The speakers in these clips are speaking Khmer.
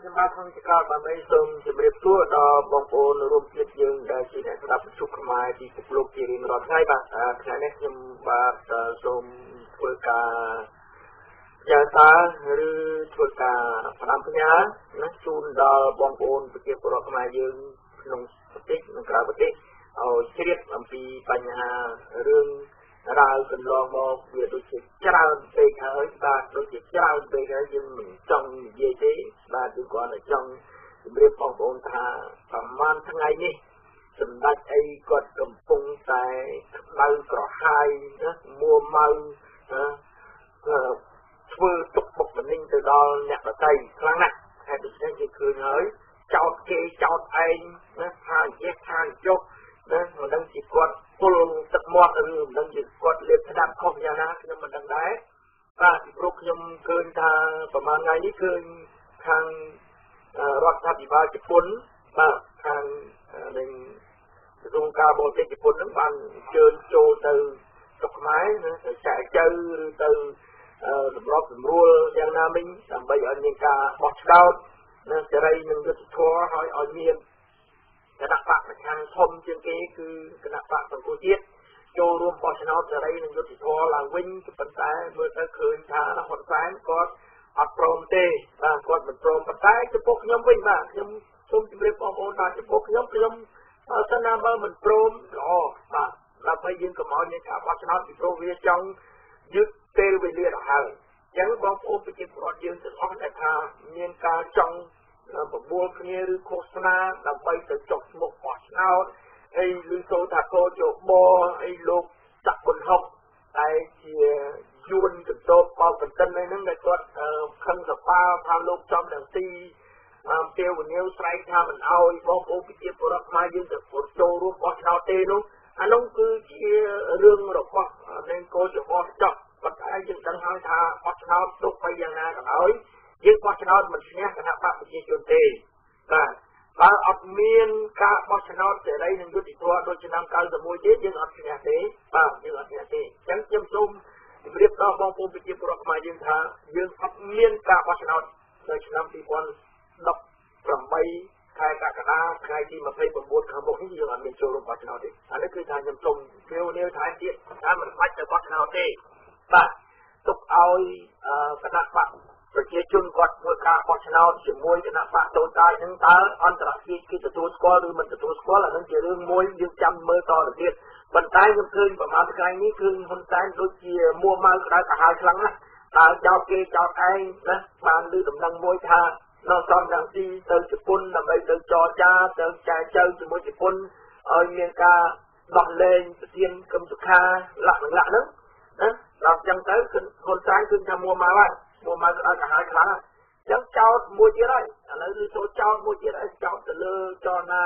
ខ្ញុំបាទក្នុងជាក្រោយដើម្បីសូមជម្រាបសួរដល់បងប្អូនរួមជាតិយើងដែលជាអ្នកស្ដាប់វិទ្យុខ្មែរពីពិភពលោកជារៀងរាល់ថ្ងៃបាទថ្ងៃនេះខ្ញុំបាទសូមធ្វើការចាសាឬធ្វើការផ្ដាំផ្ញើណាជូនដល់បងប្អូនប្រជាពលរដ្ឋខ្មែរយើងក្នុងប្រទេសនិងក្រៅប្រទេសឲ្យជ្រាបអំពីបញ្ហារឿង រាវកន្លងមកវាដូចជាច្រើនពេកហើយបាទដូចជាច្រើនពេកហើយយើងមិនចង់និយាយទេបាទយើងគ្រាន់តែចង់ជម្រាបបងប្អូនថាប្រហែលថ្ងៃនេះសម្ដេចអីគាត់កំពុងតែក្តៅក្រហាយណាមួម៉ៅណាធ្វើទុកបុកម្នេញទៅដល់អ្នកដទៃខ្លាំងណាស់ហេតុដូច្នេះយើងឃើញហើយចោតគេចោតឯងណាថាយេថាចុះណាមិនដឹងជាគាត់ ពុលទឹកមាត់ឬមិនដឹងជាគាត់លេបស្ដាប់ខុសយ៉ាងណាខ្ញុំមិនដឹងដែរបាទពីព្រោះខ្ញុំឃើញថាប្រហែលថ្ងៃនេះឃើញខាងរដ្ឋាភិបាលជប៉ុនបាទខាងនឹងក្រសួងការបរទេសជប៉ុនហ្នឹងបានអញ្ជើញចូលទៅស្រុកខ្មែរណាទៅចែកចៅឬទៅសម្របសម្រួលយ៉ាងណាមិញដើម្បីឲ្យមានការបោះឆ្នោតនៅសេរីនិងយុត្តិធម៌ហើយឲ្យមាន គណៈបកប្រឆាំងធំជាងគេគឺគណៈបកសង្គមជាតិចូលរួមបោះឆ្នោតសេរីនិងយុត្តិធម៌ឡើងវិញប៉ុន្តែមើលទៅឃើញថាហ៊ុនសែនគាត់អត់ព្រមទេបាទគាត់មិនព្រមប៉ុន្តែចំពោះខ្ញុំវិញបាទខ្ញុំសូមជម្រាបបងប្អូនថាចំពោះខ្ញុំខ្ញុំបើសិនណាបើមិនព្រមល្អបាទដើម្បីយើងកុំឲ្យមានការបោះឆ្នោតពីព្រោះវាចង់យឺតពេលវេលាទៅហើយអញ្ចឹងបងប្អូនប្រជាពលរដ្ឋយើងទាំងអស់ដែលថាមានការចង់ បបួលគ្នាឬឃោសនាដើម្បីទៅចុះឈ្មោះបោះឆ្នោតអីឬសូថាកោជបអីលោកចាក់បន្ហុកតែជាយួនកន្តោបបោកកន្តិនហ្នឹងដែលគាត់ខឹងសបាថាលោកចំទាំងទីអំពាវនាវស្រែកថាមិនអោយបងប្អូនប្រជាពលរដ្ឋខ្មែរយើងទៅចូលរួមបោះឆ្នោតទេនោះអានោះគឺជារឿងរបស់នៃកោជបចោះប៉ុន្តែយើងដឹងហើយថាបោះឆ្នោតទុកបីយ៉ាងណាក៏ដោយ យើងបោះឆ្នោតមិនឈ្នះគណៈបកប្រជាជនទេបាទបើអត់មានការបោះឆ្នោតសេរីនិងយុត្តិធម៌ដូចឆ្នាំ91ទេយើងអត់ឈ្នះទេបាទយើងអត់ឈ្នះទេអញ្ចឹងខ្ញុំសូមជម្រាបដល់បងប្អូនប្រជាពលរដ្ឋខ្មែរយើងថាយើងអត់មានការបោះឆ្នោតនៅឆ្នាំ2018ខែកក្កដាថ្ងៃទី29ខាងមុខនេះយើងអត់មានចូលរួមបោះឆ្នោតទេអានេះគឺថាខ្ញុំសូមជឿនាវថែមទៀតថាមិនបាច់ទៅបោះឆ្នោតទេបាទទុកឲ្យគណៈបក ប្រជាជនគាត់ធ្វើការបោះឆ្នោតជាមួយគណៈបកតូចតាចនឹងតើអន្តរជាតិគេទទួលស្គាល់ឬមិនទទួលស្គាល់អានឹងជារឿងមួយយើងចាំមើលតទៅទៀតប៉ុន្តែខ្ញុំឃើញប្រហែលថ្ងៃនេះគឺហ៊ុនសែនដូចជាមួម៉ៅក្តៅក្រហាយខ្លាំងណាស់តើចោតគេចោតឯងណាបានលើដំណឹងមួយថានៅសំដងទីទៅជប៉ុនដើម្បីទៅចរចាទៅចែកចៅជាមួយជប៉ុនឲ្យមានការដោះលែងប្រធានគឹមសុខាលក្ខណៈហ្នឹងណាដល់ចឹងទៅគឺហ៊ុនសែនគឺថាមួម៉ៅហើយ មួម៉ៅក៏ដល់កាហាយខ្លាំងហើយចឹងចោតមួយទៀតហើយឥឡូវគឺចូលចោតមួយទៀតហើយចោតទៅលើចលនា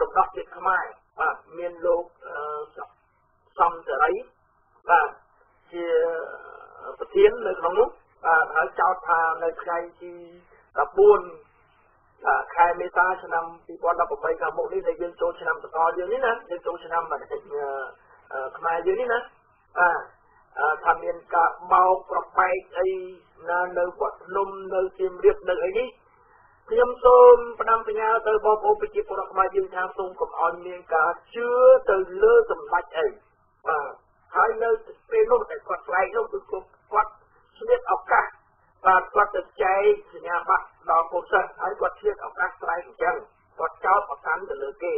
រំដោះជាតិខ្មែរបាទមានលោកសំសេរីបាទជាប្រធាននៅក្នុងនោះបាទហើយចោតថានៅថ្ងៃទី14ខែមេសាឆ្នាំ2018ខាងមុខនេះដែលយើងចូលឆ្នាំបន្តយើងនេះណាយើងចូលឆ្នាំខ្មែរយើងនេះណាបាទ ថាមានការបោកប្របែកអីណានៅវត្តភ្នំនៅសៀមរាបនៅអីនេះខ្ញុំសូមផ្ដាំបញ្ញាទៅបងប្អូនប្រជាពលរដ្ឋខ្មែរយើងថាសូមកុំឲ្យមានការជឿទៅលើសម្ដេចអីបាទហើយនៅពេលនោះតែគាត់ស្លែកនោះគឺគាត់ឆ្លៀតឱកាសបាទគាត់ទៅចែកសញ្ញាបត្រដល់ពលសិស្សហើយគាត់ឆ្លៀតឱកាសស្លែកអញ្ចឹងគាត់ចោទប្រកាន់ទៅលើគេ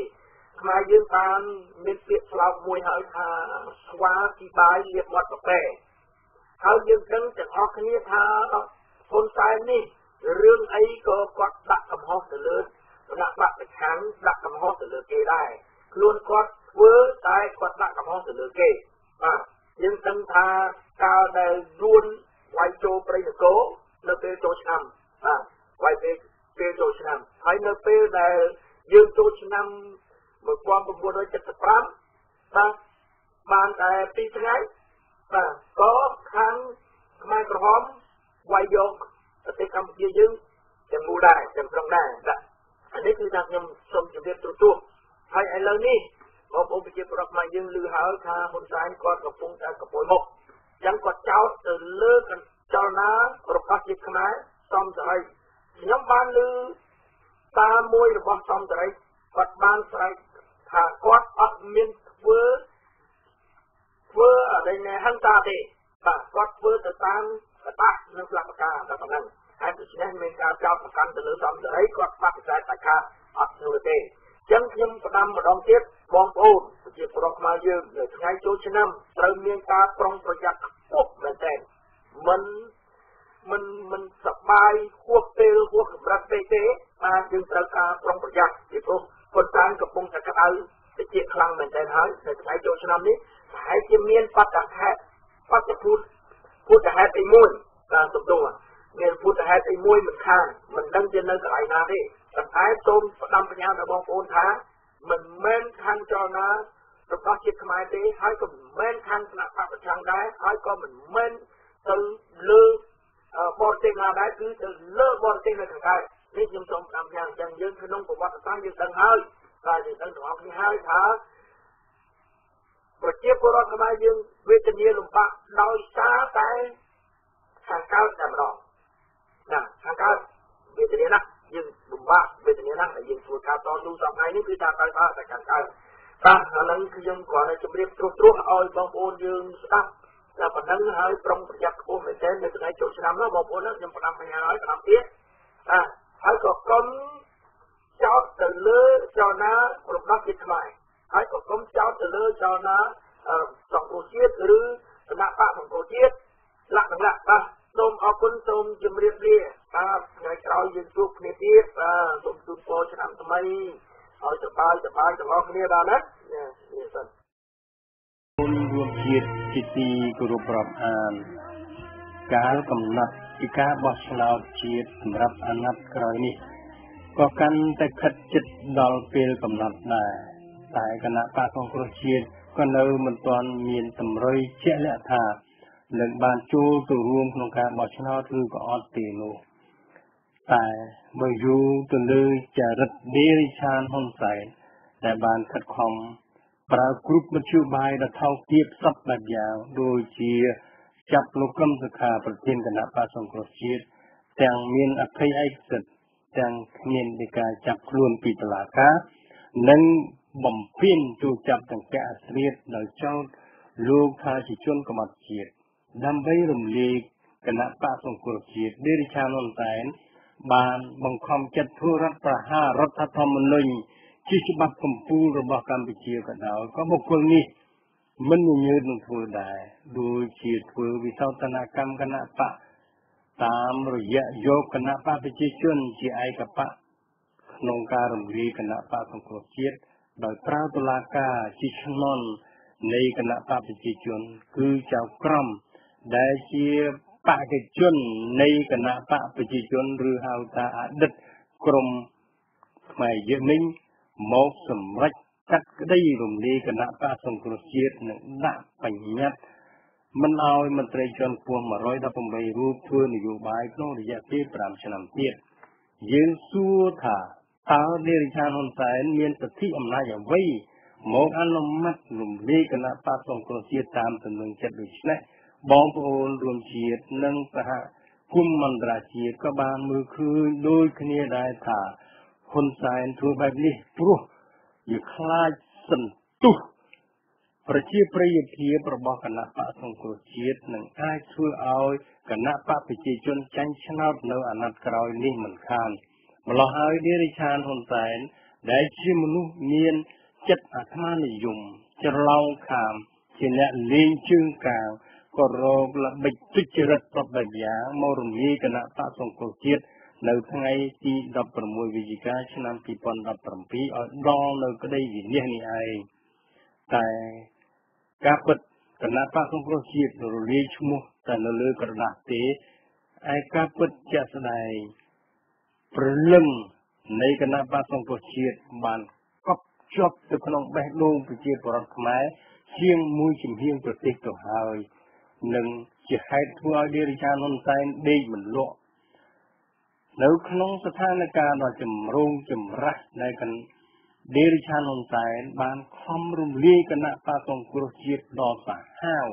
ខ្មែរយើងបានមានពាក្យស្លោកមួយហើយថាស្វាពីបាយលៀបមាត់ប្រកែហើយយើងដឹងទាំងអស់គ្នាថាហ៊ុនសែននេះរឿងអីក៏គាត់ដាក់កំហុសទៅលើគណៈបកប្រឆាំងដាក់កំហុសទៅលើគេដែរខ្លួនគាត់ធ្វើតែគាត់ដាក់កំហុសទៅលើគេបាទយើងដឹងថាកាលដែលយួនវាយចូលព្រៃនគរនៅពេលចូលឆ្នាំបាទវាយពេលពេលចូលឆ្នាំហើយនៅពេលដែលយើងចូលឆ្នាំ 1975បាទបានតែ2ថ្ងៃបាទក៏ខាងខ្មែរក្រហមវាយយកប្រទេសកម្ពុជាយើងទាំងមូលដែរទាំងស្រុងដែរបាទអានេះគឺថាខ្ញុំសូមជម្រាបទូទៅហើយឥឡូវនេះបងប្អូនប្រជាពលរដ្ឋខ្មែរយើងឮហើយថាហ៊ុនសែនគាត់កំពុងតែកពុយមុខអញ្ចឹងគាត់ចោទទៅលើចលនារបស់ជាតិខ្មែរសំស្អីខ្ញុំបានលើតាមមួយរបស់សំតរិទ្ធគាត់បានស្រែក ថាគាត់អត់មានធ្វើធ្វើអីណែហង្សាទេបាទគាត់ធ្វើទៅតាមកតានិងផ្លាកការតែប៉ុណ្ណឹងហើយដូច្នេះមានការចោទប្រកាន់ទៅលើសំតរិទ្ធគាត់បដិសេធថាការអត់ធ្វើទេចឹងខ្ញុំផ្ដាំម្ដងទៀតបងប្អូនប្រជាពលរដ្ឋខ្មែរយើងនៅថ្ងៃចូលឆ្នាំត្រូវមានការប្រុងប្រយ័ត្នខ្ពស់មែនទែនមិនមិនមិនសបាយហួសពេលហួសកម្រិតពេកទេបាទយើងត្រូវការប្រុងប្រយ័ត្នពីព្រោះ คนតានកំពុងតែក្តៅតិចខ្លាំងមែនទែនហើយនៅថ្ងៃចូលឆ្នាំនេះប្រហែលជាមានបដហេតុបដពុទ្ធពុទ្ធហេតុទី1តាមសំដៅមានពុទ្ធហេតុទី1មិនខានមិនដឹងជានៅកន្លែងណាទេប៉ុន្តែសូមផ្ដាំបញ្ញាដល់បងប្អូនថាមិនមែនខាងចលនារបស់ជាតិខ្មែរទេហើយក៏មិនមែនខាងគណៈបព្វប្រឆាំងដែរហើយក៏មិនមែនទៅលើបរទេសណាដែរគឺទៅលើបរទេសនៅខាងកើត នេះខ្ញុំសូមតាមយ៉ាងអញ្ចឹងយើងក្នុងប្រវត្តិសាស្ត្រយើងដឹងហើយតែយើងដឹងទាំងអស់គ្នាហើយថាប្រជាពលរដ្ឋខ្មែរយើងវេទនាលំបាកដោយសារតែខាងកើតតែម្ដងណាខាងកើតវេទនាណាស់យើងលំបាកវេទនាណាស់ដែលយើងធ្វើការតស៊ូសប្តាហ៍នេះគឺថាកើតអត់តែខាងកើតបាទអានឹងខ្ញុំគ្រាន់តែជម្រាបត្រួសត្រាសឲ្យបងប្អូនយើងស្ដាប់តែប៉ុណ្ណឹងហើយប្រុងប្រយ័ត្នខ្ពស់មែនទែននៅថ្ងៃចូលឆ្នាំនោះបងប្អូនខ្ញុំផ្ដាំបញ្ញាឲ្យឆ្នាំទៀតអា ហើយក៏កុំចោតទៅលើចលនារបស់ជាតិខ្មែរហើយក៏កុំចោតទៅលើចលនាសង្គមជាតិឬគណៈបកសង្គមជាតិលក្ខណៈបាទសូមអរគុណសូមជម្រាបលាបាទថ្ងៃក្រោយយើងជួបគ្នាទៀតបាទសូមជូនពរឆ្នាំថ្មីឲ្យសប្បាយសប្បាយទាំងអស់គ្នាដែរណានេះសិនរួមជាតិជាទីគោរពរាប់អានកាលកំណត់ ពីការបោះឆ្នោតជាតិសម្រាប់អាណត្តិក្រោយនេះក៏កាន់តែខិតជិតដល់ពេលកំណត់ដែរតែគណៈបកសង្គ្រោះជាតិក៏នៅមិនទាន់មានតម្រុយជាក់លាក់ថានឹងបានចូលទៅរួមក្នុងការបោះឆ្នោតឬក៏អត់ទេនោះតែបើយូរទៅលើចរិតដេរិឆានហ៊ុនសែនដែលបានខិតខំប្រើគ្រប់មធ្យោបាយដ៏ថោកទាបសពបែបយ៉ាងដូចជា ចាប់លោកកឹមសុខាប្រធានគណៈបក្សសង្គ្រោះជាតិទាំងមានអភ័យឯកសិទ្ធិទាំងគ្មាននៃការចាប់ខ្លួនពីតុលាការនិងបំពេញទូចាប់ទាំងកអស្រិតដោយចោទលោកថាជាជនកម្ពុជាជាតិដើម្បីរំលាយគណៈបកសង្គ្រោះជាតិដេរិឆានហ៊ុនសែនបានបង្ខំចិត្តធ្វើរដ្ឋប្រហាររដ្ឋធម្មនុញ្ញជាច្បាប់កម្ពុជារបស់កម្ពុជាក៏ដោយក៏បុគ្គលនេះ មិនញញើតនឹងធ្វើដែរដូចជាធ្វើវិសោធនកម្មគណៈបកតាមរយៈយកគណៈបកប្រជាជនជាឯកបកក្នុងការរំលាយគណៈបកសង្គ្រោះជាតិដោយប្រើតុលាការជាឈ្នន់នៃគណៈបកប្រជាជន គឺចៅក្រមដែលជាបកកិជននៃគណៈបកប្រជាជនឬហៅថាអតីតក្រមខ្មែរយើងនេះមកសម្រេច កាត់ក្តីរំលាយគណៈបកសង្គ្រោះជាតិនិងដាក់បញ្ញត្តិមិនឲ្យមន្ត្រីជាន់ខ្ពស់118រូបធ្វើនយោបាយក្នុងរយៈពេល5ឆ្នាំទៀតយើងសួរថាតើនារីឆានហ៊ុនសែនមានសិទ្ធិអំណាចអ្វីមកអនុម័តរំលាយគណៈបកសង្គ្រោះជាតិតាមទំនឹងចិត្តដូច្នេះបងប្អូនរួមជាតិនិងសហគមន៍មន្តរាជាតិក៏បានមើលឃើញដូចគ្នាដែរថាហ៊ុនសែនធ្វើបែបនេះព្រោះ វាខ្លាចសន្ទុះប្រជាប្រិយភាពរបស់គណៈបកសង្គ្រោះជាតិនឹងអាចធ្វើឲ្យគណៈបកប្រជាជនចាញ់ឆ្នោតនៅអាណត្តិក្រោយនេះមិនខានម្ល៉េះហើយឌីរិឆានហ៊ុនសែនដែលជាមនុស្សមានចិត្តអាត្មានិយមច្រឡោងខាមជាអ្នកលេងជើងកាងក៏រកល្បិចទុច្ចរិតប្របែបយ៉ាងមករំលាយគណៈបកសង្គ្រោះជាតិ នៅថ្ងៃទី16វិច្ឆិកាឆ្នាំ2017ឲ្យដល់នៅក្តីវិនិច្ឆ័យនេះឯងតែការពិតគណៈបកសង្គ្រោះជាតិរលាយឈ្មោះតែនៅលើក្រដាស់ទេឯការពិតជាក់ស្ដែងព្រលឹងនៃគណៈបកសង្គ្រោះជាតិបានកប់ជាប់ទៅក្នុងបេះដូងប្រជាពលរដ្ឋខ្មែរជាងមួយជំហានប្រទេសទៅហើយនិងជាហេតុធ្វើឲ្យដេរិឆានហ៊ុនសែនដេកមិនលក់ នៅក្នុងស្ថានភាពដ៏ចម្រូងចម្រាសដែលកណ្ដេរិឆានហ៊ុនសែនបានខំរំលាយគណៈបកសង្គ្រោះជាតិដ៏សាហាវ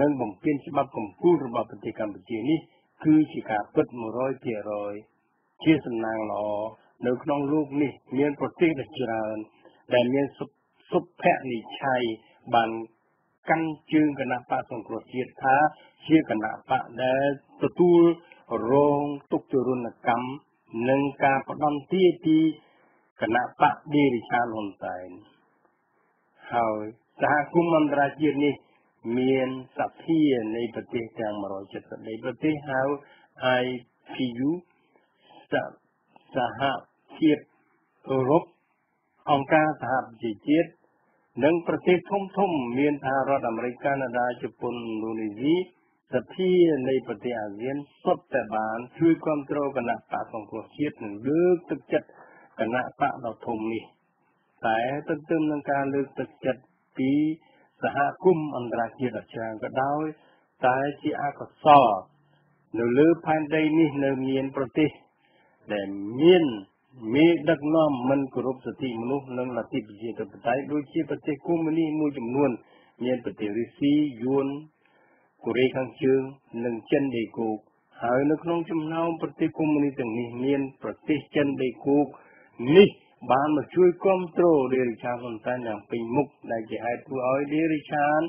និងបំពេញច្បាប់កម្ពុជារបស់ប្រទេសកម្ពុជានេះគឺជាការពិត100%ចជាសំណាងល្អនៅក្នុងលោកនេះមានប្រទេសដ៏ច្រើន ដែលមានសុភនិច្ឆ័យបានកាន់ជើងគណៈបកសង្គ្រោះជាតិថាជាគណៈបកដែលទទួល រងទុកទរណកម្មនិងការផ្ដន់ទាពីគណៈបកឌីរិឆានហ៊ុនសែនហើយសហគមន៍អន្តរជាតិនេះមានសភានៃប្រទេសទាំង170នៃប្រទេសហៅ IPU សហជាតិអឺរ៉ុបអង្គការសហប្រជាជាតិនិងប្រទេសធំធំមានសហរដ្ឋអាមេរិកកាណាដាជប៉ុនឥណ្ឌូនេស៊ី សភានៃប្រទេសអាស៊ានសុទ្ធតែបានជួយគ្រប់គ្រងគណៈបកសង្គ្រោះជាតិនិងលើកទឹកចិត្តគណៈបកដ៏ធំនេះតែទន្ទឹមនឹងការលើកទឹកចិត្តពីសហគមន៍អន្តរជាតិដ៏ច្រើនក៏ដោយតែជាអកុសលនៅលើផែនដីនេះនៅមានប្រទេសដែលមានមេដឹកនាំមិនគោរពសិទ្ធិមនុស្សនិងលទ្ធិប្រជាធិបតេយ្យដូចជាប្រទេសកុម្មុយនីសមួយចំនួន មានប្រទេសរុស្ស៊ីយួន កូរ៉េខាងជើង និងចិនដីគោកហើយនៅក្នុងចំណោមប្រទេសកុម្មុយនីសទាំងនេះមាន ប្រទេសចិនដីគោកនេះបានមកជួយគ្រប់គ្រងដេរិឆានហ៊ុនសែនយ៉ាងពេញមុខដែលជាហេតុធ្វើឲ្យដេរិឆាន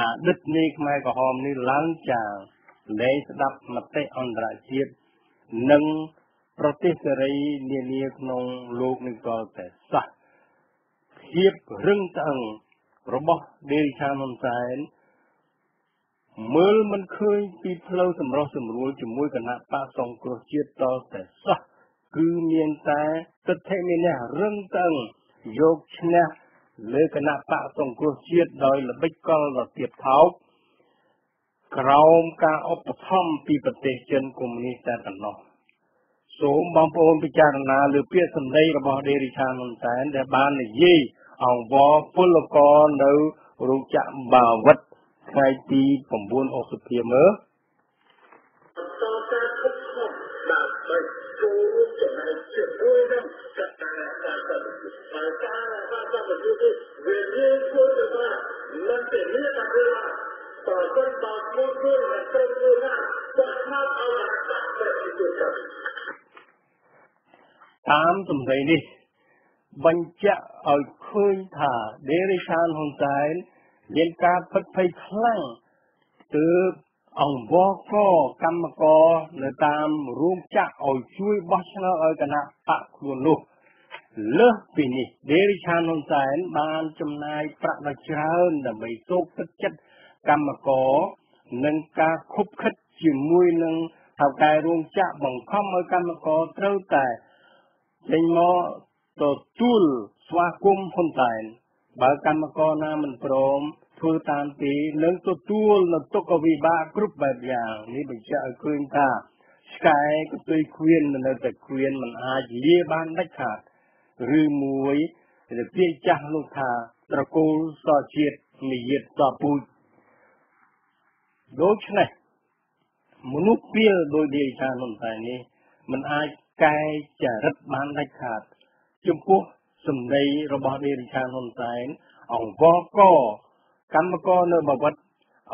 អតីតនៃខ្មែរក្រហមនេះឡើងចាងលែងស្ដាប់មតិអន្តរជាតិនិងប្រទេសសេរីនានាក្នុងលោកនេះក៏តែសោះភាពរឹងតឹងរបស់ដេរិឆានហ៊ុនសែន មើលមិនឃើញពីផ្លូវសម្រោះសម្រួលជាមួយគណៈបកសង្គ្រោះជាតិតតែសោះគឺមានតែទិដ្ឋិមានះរឹងតឹងយកឈ្នះលើគណៈបកសង្គ្រោះជាតិដោយល្បិចកលដ៏ទៀតថោកក្រោមការឧបត្ថម្ភពីប្រទេសចិនកុម្មុយនីសតែប៉ុណ្ណោះសូមបងប្អូនពិចារណាលើពាក្យសម្ដីរបស់ដេរីឆានហ៊ុនសែនដែលបាននិយាយអង្វរពលករនៅរោងចក្របាវិត ថ្ងៃទី9ឧសភាមើលតាមសម្ដីនេះបញ្ជាក់ឲ្យឃើញថាដេរិឆានហ៊ុនសែន មានការផិតភ័យខ្លាំងទើបអង្គវកកម្មករនៅតាមរោងចក្រឲ្យជួយបោះឆ្នោតឲ្យគណៈបកខ្លួននោះលើសពីនេះដេរិឆានហ៊ុនសែនបានចំណាយប្រាក់ដ៏ច្រើនដើម្បីសូកទឹកចិត្តកម្មករនិងការខុបខិតជាមួយនឹងថៅកែរោងចក្របង្ខំឲ្យកម្មករត្រូវតែចេញមកទទួលស្វាគមន៍ហ៊ុនសែន បើកម្មករណាមិនព្រមធ្វើតាមទីនឹងទទួលនៅទុក្ខវិបាកគ្រប់បែបយ៉ាងនេះបញ្ជាក់ឲ្យឃើញថាឆ្កែក៏ទុយគ្វៀននៅតែគ្វៀនមិនអាចលាបានដាច់ខាតឬមួយរបៀបចាស់លោកថាត្រកូលសជាតិនិយាតតពូជដូច្នេះមនុស្សពីលដោយនិយាយថានំតែនេះមិនអាចកែចរិតបានដាច់ខាត ចំពោះ សម្ដីរបស់ដេរិឆានហ៊ុនសែនអង្គកកម្មករនៅបវត្ត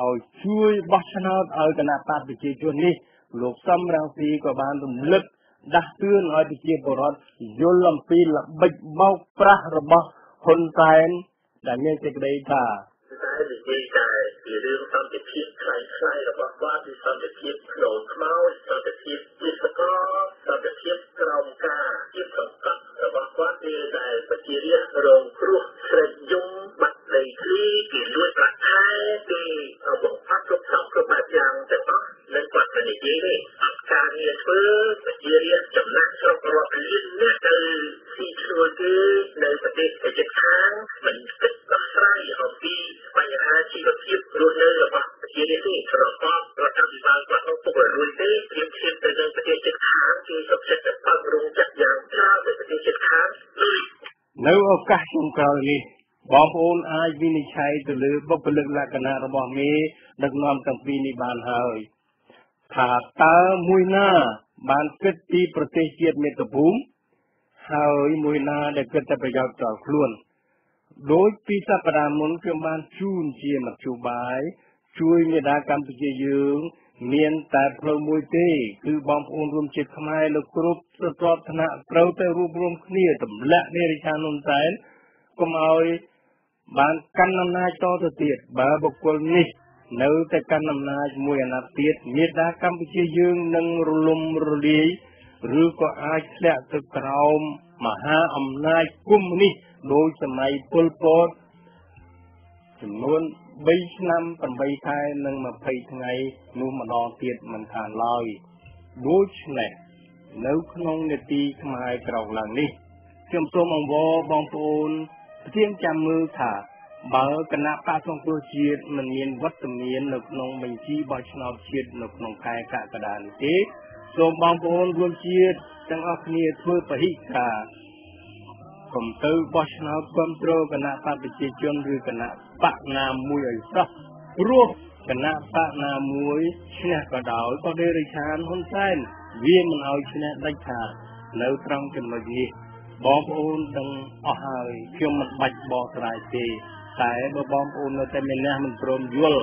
ឲ្យជួយបោះឆ្នោតឲ្យគណៈបកប្រជាជននេះលោកសំរងស៊ីក៏បានរំលឹកដាស់តឿនឲ្យប្រជាពលរដ្ឋយល់អំពីល្បិចបោកប្រាស់របស់ហ៊ុនសែនដែលមានសេចក្តីថាតែនិយាយតែពីរឿងសន្តិភាពខ្លាំងខ្លាយរបស់គាត់ពីសន្តិភាពក្នុងខ្មោចសន្តិភាពជាសកលសន្តិភាពក្រោមការជាសង្កត់របស់គាត់គឺតែប្រ ជារាស្ត្ររងគ្រោះស្រេចយំបាត់ដីធ្លីគេលួចប្រាក់ខែគេបង្ផាត់គ្រប់សពគ្រប់បែបយ៉ាងទាំងអស់និងគាត់ទៅនិយាយនេះការងារធ្វើប្រជារាស្ត្រចំណាក់ស្រុករាប់លានអ្នកទៅស៊ីឈ្នួលគេនៅប្រទេសជិតខាង ឱកាសចុងក្រោយនេះបងប្អូនអាចវិនិច្ឆ័យទៅលើបុគ្គលិកលក្ខណៈរបស់មេដឹកនាំទាំងពីរនេះបានហើយថាតើមួយណាបានគិតពីប្រទេសជាតិមាតុភូមិហើយមួយណាដែលគិតតែប្រយោជន៍ដល់ខ្លួនដោយពីសប្តាហ៍មុនខ្ញុំបានជូនជាមធ្យោបាយជួយមេដាកម្ពុជាយើង មានតែផ្លូវមួយទេគឺបងប្អូនរួមជាតិខ្មែរលោកគ្រប់ស្រទាប់ឋានៈត្រូវតែរួបរวมគ្នាទម្លាក់នារីឆានុនសែនកុំឲ្យបានកាន់អំណាចតទៅទៀតបើបុគ្គលនេះ នៅតែកាន់អំណាចមួយអាណត្តិទៀតមេដាកម្ពុជាយើងនឹងរលំរលាយឬក៏អាចធ្លាក់ទៅក្រោមមហាអំណាចកុម្មុយនីសដោយសម័យប៉ុលពតចំនួន 3ឆ្នាំ8ខែនិង20ថ្ងៃនោះម្ដងទៀតមិនខានឡើយដូច្នេះនៅក្នុងនេតិខ្មែរក្រោកឡើងនេះខ្ញុំសូមអង្វរបងប្អូនប្រធានចាំមើលថាបើគណៈបកសង្គ្រោះជាតិមិនមានវត្តមាននៅក្នុងបញ្ជីបោះឆ្នោតជាតិនៅក្នុងខែកក្កដានេះទេសូមបងប្អូនរួមជាតិទាំងអស់គ្នាធ្វើពហិការ កុំទៅបោះឆ្នោតគ្រប់គ្រងគណៈបកប្រជាជនឬគណៈបកណាមួយឲ្យសោះព្រោះគណៈបកណាមួយឈ្នះក៏ដោយក៏ដេរិឆានហ៊ុនសែនវាមិនឲ្យឈ្នះដាច់ខាតនៅត្រង់ចំណុចនេះបងប្អូនទាំងអស់ហើយខ្ញុំមិនបាច់បកស្រាយទេតែបើបងប្អូននៅតែមានអ្នកមិនព្រមយល់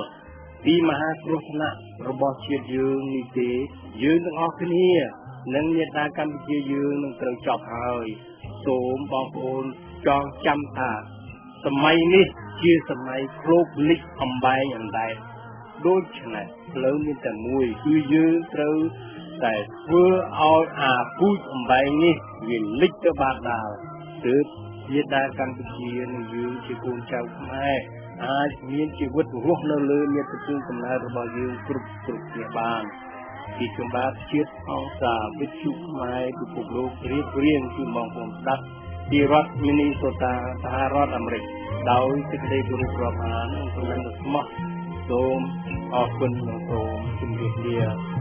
ពីមហាគ្រោះថ្នាក់របស់ជាតិយើងនេះទេយើងទាំងអស់គ្នានិងមេតាកម្ពុជាយើងនឹងត្រូវចប់ហើយ សូមបងប្អូនចងចាំថាសម័យនេះជាសម័យគ្របលិចអំបែងអណ្ដែតដូច្នេះផ្លូវមានតែមួយគឺយើងត្រូវតែធ្វើឲ្យអាពូជអំបែងនេះវាលិចទៅបាតដាល់ទើបជាតាកម្ពុជានឹងយើងជាកូនចៅខ្មែរអាចមានជីវិតរស់នៅលើមាតុភូមិកំណើតរបស់យើងគ្រប់គ្រប់គ្នាបាន ពីសម្បត្តិជាតិអង្គការវិទ្យុខ្មែរពិភពលោករៀបរៀងជូនបងប្អូនស្ដាប់ពីរដ្ឋមីនីសូតាសហរដ្ឋអាមេរិកដោយសេចក្តីគោរពរាប់អាននិងគំនិតស្មោះសូមអរគុណនិងសូមជម្រាបលា